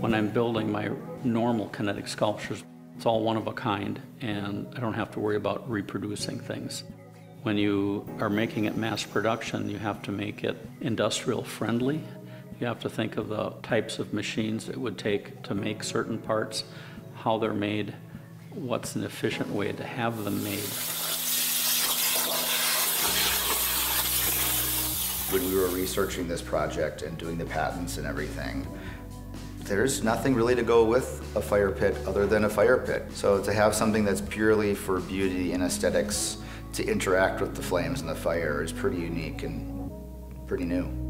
When I'm building my normal kinetic sculptures, it's all one of a kind, and I don't have to worry about reproducing things. When you are making it mass production, you have to make it industrial friendly. You have to think of the types of machines it would take to make certain parts, how they're made, what's an efficient way to have them made. When we were researching this project and doing the patents and everything, there's nothing really to go with a fire pit other than a fire pit. So to have something that's purely for beauty and aesthetics to interact with the flames and the fire is pretty unique and pretty new.